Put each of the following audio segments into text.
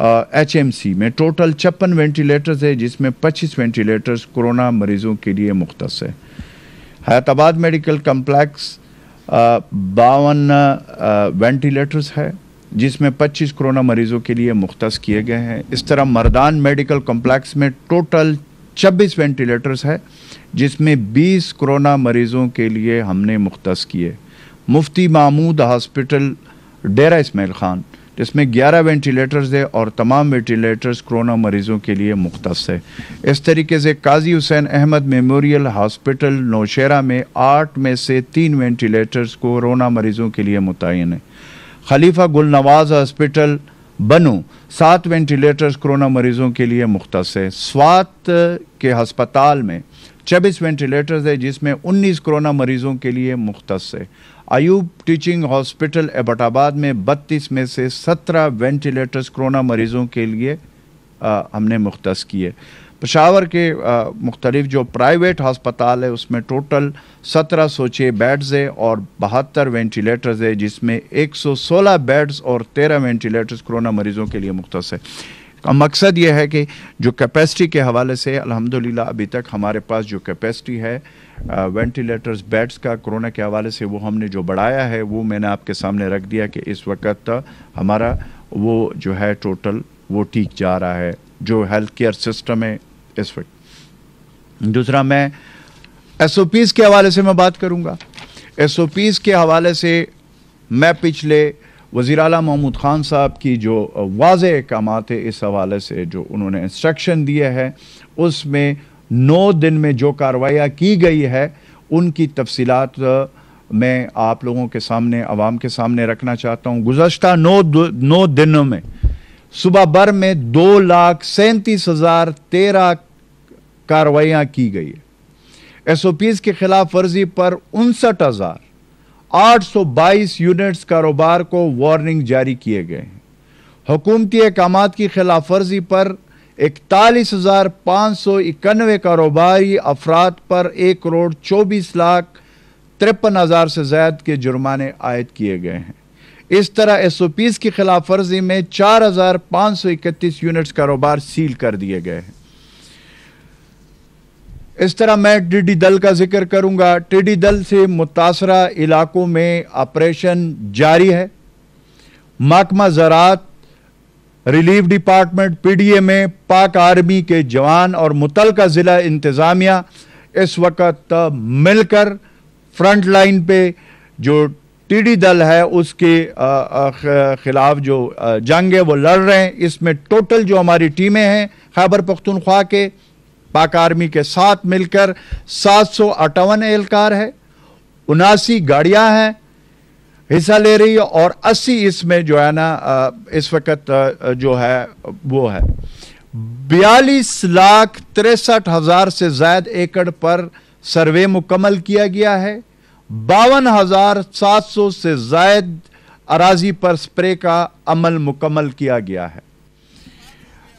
H M C में total छप्पन ventilators है, जिसमें पच्चीस वेंटिलेटर्स कोरोना मरीज़ों के लिए मुख्त है। हैदराबाद मेडिकल कम्प्लेक्स बावन वेंटिलेटर्स है, जिसमें 25 कोरोना मरीज़ों के लिए मुख्त किए गए हैं। इस तरह मरदान मेडिकल कम्प्लेक्स में टोटल 26 वेंटिलेटर्स है, जिसमें 20 कोरोना मरीज़ों के लिए हमने मुख्त किए। मुफ्ती महमूद हॉस्पिटल, डेरा इसमाइल ख़ान। जिसमें 11 वेंटिलेटर्स है और तमाम वेंटिलेटर्स कोरोना मरीज़ों के लिए मुख्त है। इस तरीके से काजी हुसैन अहमद मेमोरियल हॉस्पिटल नौशेरा में आठ में से तीन वेंटिलेटर्स कोरोना मरीज़ों के लिए मुतन है। खलीफा गुल नवाज़ हॉस्पिटल बनू, सात वेंटिलेटर्स कोरोना मरीजों के लिए मुख्त है। स्वात के हस्पताल में चौबीस वेंटिलेटर्स है जिसमें 19 कोरोना मरीजों के लिए मुख्त है। अयूब टीचिंग हॉस्पिटल एबटाबाद में 32 में से 17 वेंटिलेटर्स कोरोना मरीजों के लिए आ, हमने मुख्त किए। पशावर के मुख्तलिफ़ जो प्राइवेट हस्पताल है उसमें टोटल सत्रह सौ छः बेड्स है और बहत्तर वेंटिलेटर्स है जिसमें एक सौ सोलह बेड्स और तेरह वेंटिलेटर्स कोरोना मरीज़ों के लिए मुख्त है। का मकसद ये है कि जो कैपेसिटी के हवाले से, अल्हम्दुलिल्लाह, अभी तक हमारे पास जो कैपेसिटी है वेंटिलेटर्स बेड्स का कोरोना के हवाले से वो हमने जो बढ़ाया है, वो मैंने आपके सामने रख दिया कि इस वक्त हमारा वो जो है टोटल वो ठीक जा रहा है, जो हेल्थ केयर सिस्टम है इस वक्त। दूसरा मैं एस ओ पीज़ के हवाले से मैं बात करूँगा। एस ओ पीज़ के हवाले से मैं पिछले वज़ी अला महमूद ख़ान साहब की जो वाज अहकाम इस हवाले से जो उन्होंने इंस्ट्रक्शन दिए हैं, उसमें नौ दिन में जो कार्रवाइयाँ की गई है, उनकी तफसीलात मैं आप लोगों के सामने, आवाम के सामने रखना चाहता हूँ। गुजशत नौ नौ दिनों में, सुबह भर में दो लाख सैंतीस हज़ार तेरह कार्रवाइयाँ की गई है। एस ओ पीज के खिलाफ वर्जी पर उनसठ हज़ार। आठ सौ बाईस यूनिट्स कारोबार को वार्निंग जारी किए गए। हैं हुकूमती अहकाम की खिलाफ वर्जी पर इकतालीस हज़ार पाँच सौ इक्यानवे कारोबारी अफराद पर एक करोड़ चौबीस लाख तिरपन हज़ार से ज़्यादा के जुर्माने आयद किए गए हैं। इस तरह एस ओ पीज की खिलाफ वर्जी में चार हज़ार पाँच सौ इकतीस यूनिट्स कारोबार सील कर दिए गए हैं। इस तरह मैं टिड्डी दल का ज़िक्र करूँगा। टिड्डी दल से मुतासरा इलाकों में ऑपरेशन जारी है। महकमा ज़रात रिलीफ डिपार्टमेंट पीडीए में पाक आर्मी के जवान और मुतलका ज़िला इंतज़ामिया इस वक्त मिलकर फ्रंट लाइन पे जो टीडी दल है उसके खिलाफ जो जंग है वो लड़ रहे हैं। इसमें टोटल जो हमारी टीमें हैं, खैबर पख्तूनख्वा के पाक आर्मी के साथ मिलकर सात सौ अट्ठावन एहलकार है, उनासी गाड़ियाँ हैं, हिस्सा ले रही है और अस्सी इसमें जो है ना इस वक्त जो है, वो है। बयालीस लाख तिरसठ हज़ार से ज़्यादा एकड़ पर सर्वे मुकम्मल किया गया है, बावन हज़ार सात सौ से जायद अराजी पर स्प्रे का अमल मुकम्मल किया गया है।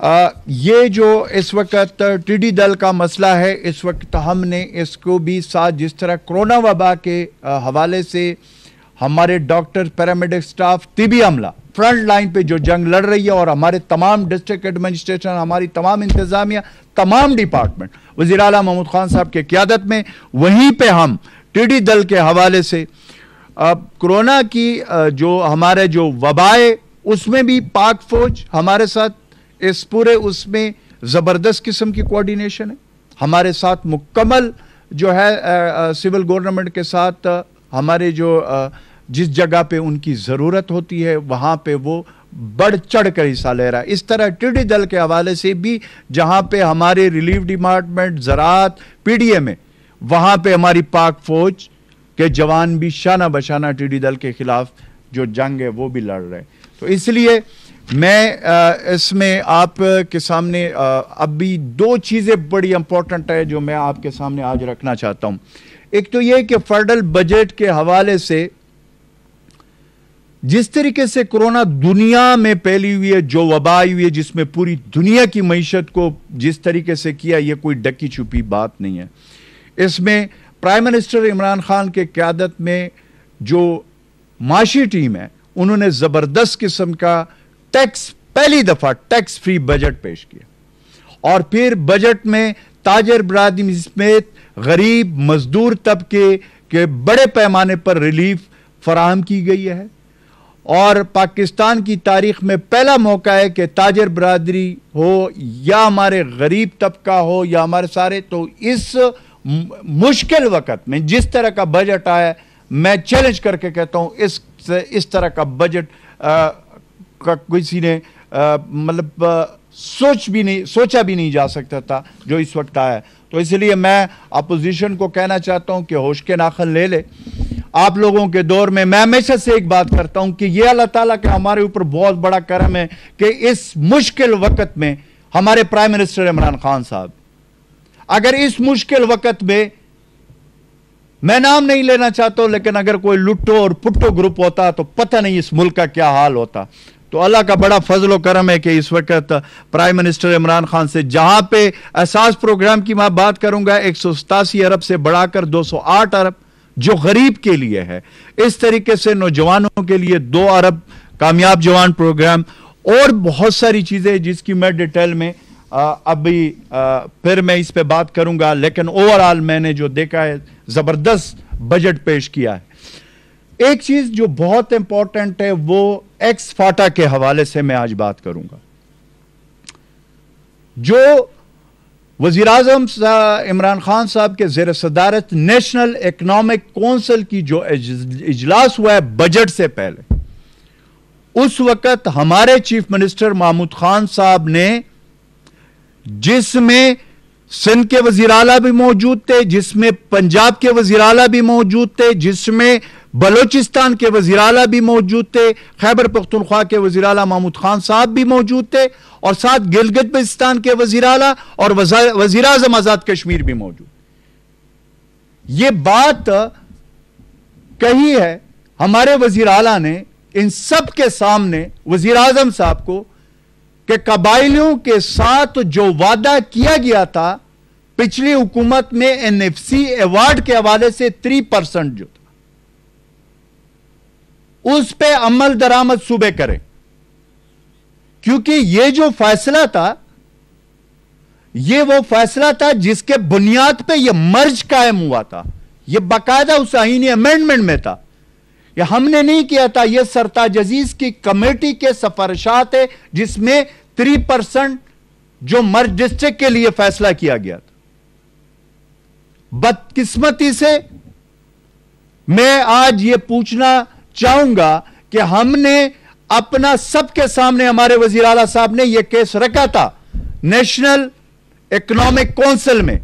आ, ये जो इस वक्त टिडी दल का मसला है इस वक्त हमने इसको भी साथ जिस तरह कोरोना वबा के हवाले से हमारे डॉक्टर पैरामेडिक स्टाफ तिबी अमला फ्रंट लाइन पे जो जंग लड़ रही है और हमारे तमाम डिस्ट्रिक्ट एडमिनिस्ट्रेशन हमारी तमाम इंतजामिया तमाम डिपार्टमेंट वजी अला महमूद खान साहब के क्यादत में वहीं पे हम टिडी दल के हवाले से अब कोरोना की जो हमारे जो वबाए उसमें भी पाक फौज हमारे साथ इस पूरे उसमें ज़बरदस्त किस्म की कोऑर्डिनेशन है। हमारे साथ मुकम्मल जो है सिविल गवर्नमेंट के साथ हमारे जो आ, जिस जगह पे उनकी ज़रूरत होती है वहाँ पे वो बढ़ चढ़ कर हिस्सा ले रहा है। इस तरह टिड्डी दल के हवाले से भी जहाँ पे हमारे रिलीफ डिपार्टमेंट ज़रात पीडीए में वहाँ पे हमारी पाक फौज के जवान भी शाना बशाना टिड्डी दल के खिलाफ जो जंग है वो भी लड़ रहे तो इसलिए मैं इसमें आप के सामने अभी दो चीज़ें बड़ी इंपॉर्टेंट है जो मैं आपके सामने आज रखना चाहता हूँ। एक तो यह कि फेडरल बजट के हवाले से जिस तरीके से कोरोना दुनिया में फैली हुई है, जो वबा हुई है, जिसमें पूरी दुनिया की मीशत को जिस तरीके से किया यह कोई डकी छुपी बात नहीं है। इसमें प्राइम मिनिस्टर इमरान खान के क्यादत में जो माशी टीम है, उन्होंने ज़बरदस्त किस्म का टैक्स, पहली दफ़ा टैक्स फ्री बजट पेश किया। और फिर बजट में ताजर बरादरी समेत गरीब मजदूर तबके के बड़े पैमाने पर रिलीफ फराहम की गई है। और पाकिस्तान की तारीख में पहला मौका है कि ताजर बरदरी हो या हमारे गरीब तबका हो या हमारे सारे तो इस मुश्किल वक्त में जिस तरह का बजट आया, मैं चैलेंज करके कहता हूँ, इस इस तरह का बजट का किसी ने मतलब सोच भी नहीं, सोचा भी नहीं जा सकता था जो इस वक्त आया तो इसलिए मैं अपोजिशन को कहना चाहता हूँ कि होश के नाखन ले ले। आप लोगों के दौर में मैं हमेशा से एक बात करता हूँ कि यह अल्लाह ताला के हमारे ऊपर बहुत बड़ा करम है कि इस मुश्किल वक्त में हमारे प्राइम मिनिस्टर इमरान खान साहब, अगर इस मुश्किल वक्त में मैं नाम नहीं लेना चाहता लेकिन अगर कोई लुट्टो और पुट्टो ग्रुप होता तो पता नहीं इस मुल्क का क्या हाल होता। तो अल्लाह का बड़ा फजल करम है कि इस वक्त प्राइम मिनिस्टर इमरान खान से जहाँ पे एहसास प्रोग्राम की मैं बात करूँगा, एक सौ सतासी अरब से बढ़ाकर 208 अरब, जो गरीब के लिए है। इस तरीके से नौजवानों के लिए दो अरब कामयाब जवान प्रोग्राम और बहुत सारी चीज़ें जिसकी मैं डिटेल में अभी फिर मैं इस पे बात करूँगा, लेकिन ओवरऑल मैंने जो देखा है, ज़बरदस्त बजट पेश किया है। एक चीज़ जो बहुत इंपॉर्टेंट है, वो एक्स फाटा के हवाले से मैं आज बात करूँगा। जो वज़ीर अजम इमरान खान साहब के जेर सदारत नेशनल इकनॉमिक कौंसिल की जो इजलास हुआ है बजट से पहले, उस वक्त हमारे चीफ मिनिस्टर महमूद खान साहब ने, जिसमें सिंध के वज़ीर आला भी मौजूद थे, जिसमें पंजाब के वज़ीर आला भी मौजूद थे, जिसमें बलोचिस्तान के वज़ीर अला भी मौजूद थे, खैबर पख्तूनख्वा के वज़ीर अला महमूद खान साहब भी मौजूद थे, और साथ गिलगित बल्तिस्तान के वज़ीर अला और वज़ीर आज़म आज़ाद कश्मीर भी मौजूद ये बात कही है, हमारे वज़ीर अला ने इन सब के सामने वज़ीर आज़म साहब को, कि कबाइलियों के साथ जो वादा किया गया था, पिछली हुकूमत में एनएफसी अवार्ड के हवाले से थ्री परसेंट जो उस पे अमल दरामद सूबे करें। क्योंकि ये जो फैसला था, ये वो फैसला था जिसके बुनियाद पे ये मर्ज कायम हुआ था। ये बाकायदा उस आईनी अमेंडमेंट में था। ये हमने नहीं किया था, ये सरताज अज़ीज़ की कमेटी के सफारशात है, जिसमें थ्री परसेंट जो मर्ज डिस्ट्रिक्ट के लिए फैसला किया गया था। बदकिस्मती से मैं आज ये पूछना चाहूँगा कि हमने अपना सबके सामने, हमारे वज़ीर आला साहब ने यह केस रखा था नेशनल इकोनॉमिक काउंसिल में,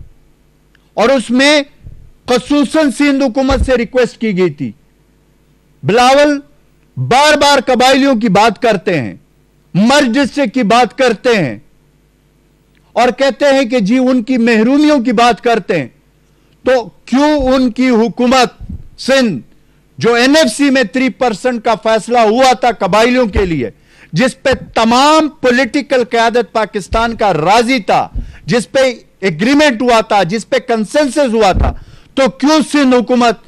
और उसमें खसूसन सिंध हुकूमत से रिक्वेस्ट की गई थी। बिलावल बार बार कबाइलियों की बात करते हैं मर्ज से की बात करते हैं, और कहते हैं कि जी उनकी महरूमियों की बात करते हैं तो क्यों उनकी हुकूमत, सिंध जो एनएफसी में थ्री परसेंट का फैसला हुआ था कबाइलियों के लिए, जिस पे तमाम पॉलिटिकल क्यादत पाकिस्तान का राज़ी था, जिस पे एग्रीमेंट हुआ था, जिस पे कंसेंसस हुआ था तो क्यों सिंध हुकूमत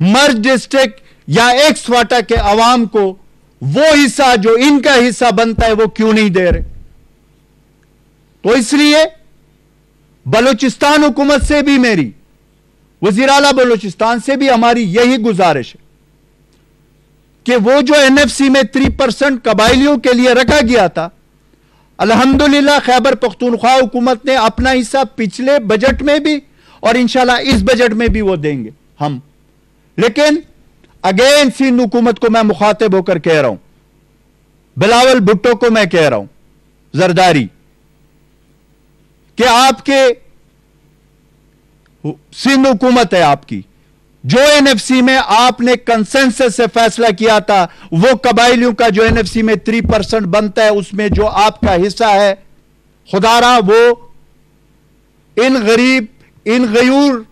मर्ज डिस्ट्रिक्ट या एक्स वाटा के अवाम को वो हिस्सा, जो इनका हिस्सा बनता है, वो क्यों नहीं दे रहे? तो इसलिए बलूचिस्तान हुकूमत से भी मेरी वज़ीर अला बलोचिस्तान से भी हमारी यही गुजारिश है कि वो जो एन एफ़ सी में थ्री परसेंट कबाइलियों के लिए रखा गया था, अल्हम्दुलिल्लाह खैबर पख्तूनख्वा हुकूमत ने अपना हिस्सा पिछले बजट में भी और इंशाल्लाह इस बजट में भी वो देंगे, हम। लेकिन अगेन सिंध हुकूमत को मैं मुखातिब होकर कह रहा हूँ। बिलावल भुट्टो को मैं कह रहा हूँ, जरदारी, कि आपके सिंध हुकूमत है आपकी। जो एनएफसी में आपने कंसेंसस से फैसला किया था, वो कबाइलियों का जो एनएफसी में थ्री परसेंट बनता है, उसमें जो आपका हिस्सा है, खुदारा, वो इन गरीब, इन गयूर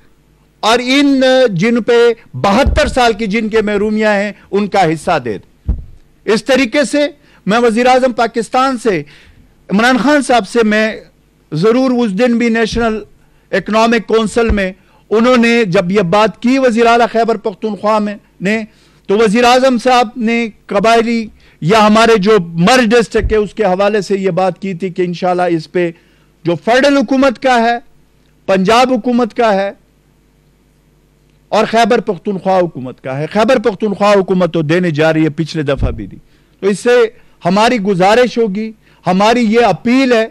और इन, जिन पे बहत्तर साल की जिनके महरूमियाँ हैं, उनका हिस्सा दे इस तरीके से मैं वज़ीर आज़म पाकिस्तान से, इमरान खान साहब से मैं ज़रूर उस दिन भी नेशनल इकनॉमिक काउंसिल में, उन्होंने जब यह बात की वज़ीर अला खैबर पख्तूनख्वा में, ने तो वज़ीर आज़म साहब ने कबायली या हमारे जो मर्ज डिस्ट्रिक्ट है उसके हवाले से यह बात की थी कि इंशाल्लाह इस पे जो फेडरल हुकूमत का है, पंजाब हुकूमत का है और खैबर पख्तूनख्वा हुकूमत का है। खैबर पख्तूनख्वा हुकूमत तो देने जा रही है, पिछले दफ़ा भी दी। तो इससे हमारी गुजारिश होगी, हमारी ये अपील है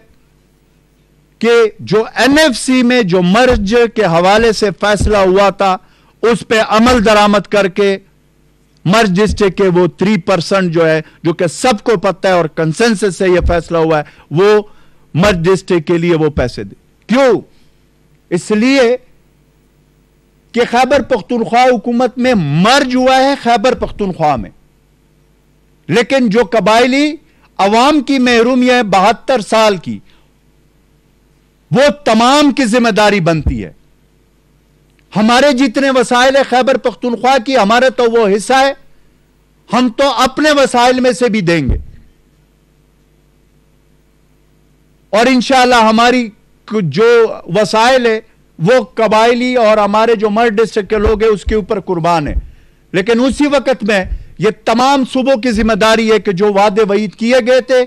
कि जो एनएफसी में जो मर्ज के हवाले से फैसला हुआ था, उस पर अमल दरामद करके मर्ज डिस्ट्रिक्ट के वो थ्री परसेंट जो है, जो कि सबको पता है और कंसेंसस से यह फैसला हुआ है, वो मर्ज डिस्ट्रिक्ट के लिए वो पैसे दे। क्यों? इसलिए कि खैबर पख्तूनख्वा हुकूमत में मर्ज हुआ है खैबर पख्तूनख्वा में। लेकिन जो कबायली अवाम की महरूमी है बहत्तर साल की वो तमाम की ज़िम्मेदारी बनती है। हमारे जितने वसाइल है, खैबर पख्तनख्वा की, हमारा तो वो हिस्सा है। हम तो अपने वसाइल में से भी देंगे। और इंशाल्लाह हमारी जो वसाइल है, वो कबायली और हमारे जो मर्ड डिस्ट्रिक्ट के लोग हैं, उसके ऊपर कुर्बान है। लेकिन उसी वक्त में ये तमाम सूबों की ज़िम्मेदारी है कि जो वादे वईद किए गए थे,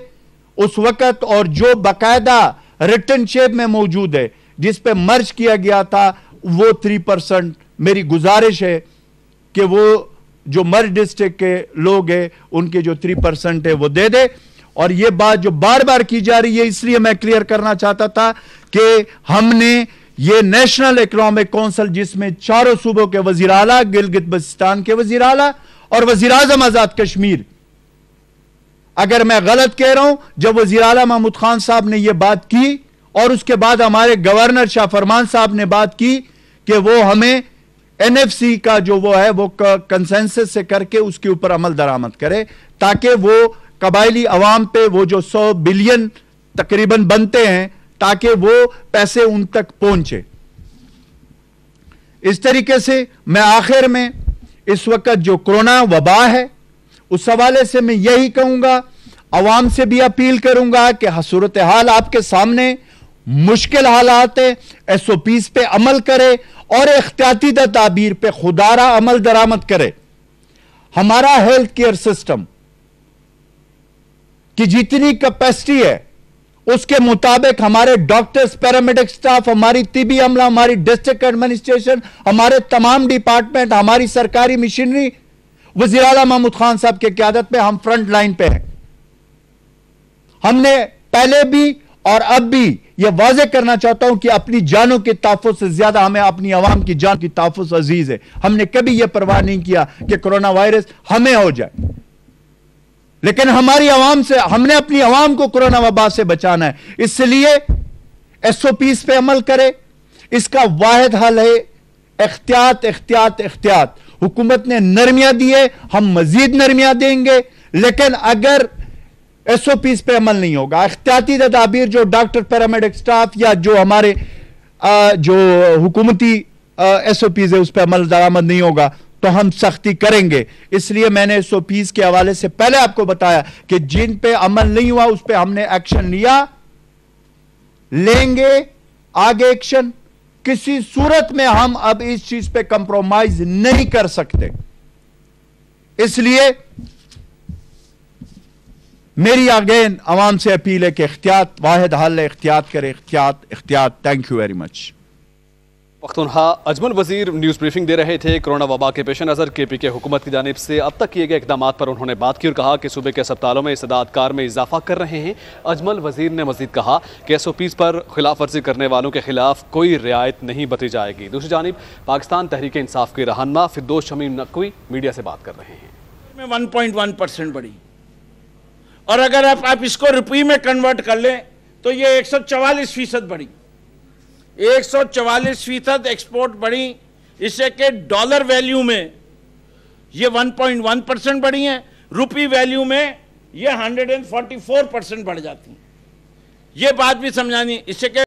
उस वक्त और जो बाकायदा रिटर्न शेप में मौजूद है, जिस पे मर्ज किया गया था, वो थ्री परसेंट मेरी गुजारिश है कि वो जो मर्ज डिस्ट्रिक्ट के लोग हैं, उनके जो थ्री परसेंट है, वो दे दे। और ये बात जो बार बार की जा रही है, इसलिए मैं क्लियर करना चाहता था कि हमने ये नेशनल इकोनॉमिक काउंसिल जिसमें चारों सूबों के वज़ीर आला गिलगित बल्तिस्तान के वज़ीर आला और वज़ीर आज़म आज़ाद कश्मीर अगर मैं गलत कह रहा हूँ, जब वज़ीर आला महमूद खान साहब ने यह बात की, और उसके बाद हमारे गवर्नर शाह फरमान साहब ने बात की कि वो हमें एनएफसी का जो वो है, वो कंसेंसस से करके उसके ऊपर अमल दरामद करे, ताकि वो कबायली अवाम पे वो जो सौ बिलियन तकरीबन बनते हैं, ताकि वो पैसे उन तक पहुँचे। इस तरीके से मैं आखिर में इस वक्त जो कोरोना वबा है उस हवाले से मैं यही कहूँगा, अवाम से भी अपील करूँगा कि सूरत हाल आपके सामने मुश्किल हालात है एस ओ पीस पे अमल करे और एहतियाती तदाबीर पे खुदारा अमल दरामद करे। हमारा हेल्थ केयर सिस्टम की जितनी कैपेसिटी है, उसके मुताबिक हमारे डॉक्टर्स पैरामेडिक स्टाफ हमारी तिबी अमला, हमारी डिस्ट्रिक्ट एडमिनिस्ट्रेशन हमारे तमाम डिपार्टमेंट हमारी सरकारी मशीनरी वज़ीर अला महमूद खान साहब के क्यादत में हम फ्रंट लाइन पे हैं। हमने पहले भी और अब भी यह वाजे करना चाहता हूँ कि अपनी जानों के ताफुज से ज़्यादा हमें अपनी आवाम की जान की ताफुज अज़ीज़ है। हमने कभी यह परवाह नहीं किया कि कोरोना वायरस हमें हो जाए। लेकिन हमारी आवाम से, हमने अपनी आवाम को कोरोना वबा से बचाना है। इसलिए एसओपीस पे अमल करे। इसका वाहिद हल है। एहतियात एहतियात एहतियात हुकूमत ने नरमियाँ दी है हम मजीद नरमियाँ देंगे। लेकिन अगर एस ओ पीज पर अमल नहीं होगा एहतियाती तदाबीर जो डॉक्टर पैरामेडिक स्टाफ या जो हमारे आ, जो हुकूमती एस ओ पीज है उस पर अमल दरामद नहीं होगा तो हम सख्ती करेंगे। इसलिए मैंने एस ओ पीज के हवाले से पहले आपको बताया कि जिन पे अमल नहीं हुआ उस पर हमने एक्शन लिया। लेंगे आगे एक्शन किसी सूरत में हम अब इस चीज़ पे कंप्रोमाइज नहीं कर सकते। इसलिए मेरी अगेन आवाम से अपील है कि एहतियात वाहिद हल एहतियात करें। एहतियात एहतियात thank you very much Pakhtunkhwa Ajmal Wazir news briefing दे रहे थे कोरोना वबा के पेश नज़र के पी के हुकूमत की जानब से अब तक किए गए इकदाम पर उन्होंने बात की और कहा कि सूबे के अस्पतालों में इस्तादकार में इजाफा कर रहे हैं। अजमल वज़ीर ने मजीद कहा कि एस ओ पीज़ पर खिलाफ वर्जी करने वालों के खिलाफ कोई रियायत नहीं बती जाएगी। दूसरी जानब पाकिस्तान तहरीक इंसाफ के रहनमा फिरदोश शमीम नकवी मीडिया से बात कर रहे हैं। वन पॉइंट वन परसेंट बढ़ी और अगर आप, आप इसको रुपये में कन्वर्ट कर लें तो ये एक सौ चवालीस फ़ीसद बढ़ी एक सौ चवालीस फ़ीसद एक्सपोर्ट बढ़ी। इससे के डॉलर वैल्यू में ये 1.1 परसेंट बढ़ी है। रुपी वैल्यू में ये 144 परसेंट बढ़ जाती है। ये बात भी समझानी। इससे के